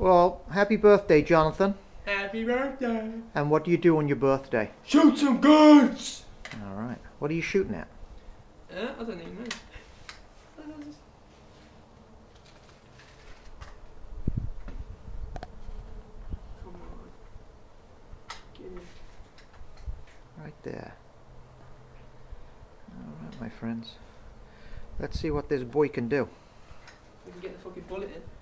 Well, happy birthday, Jonathan. Happy birthday. And what do you do on your birthday? Shoot some guns. All right. What are you shooting at? Uh, I don't even know. Right there. All right, my friends. Let's see what this boy can do. We can get the fucking bullet in.